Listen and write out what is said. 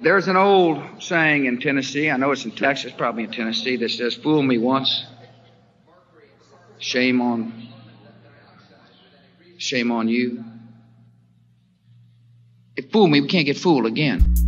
There's an old saying in Tennessee, I know it's in Texas, probably in Tennessee, that says, Fool me once, shame on, shame on you. If fool me, we can't get fooled again.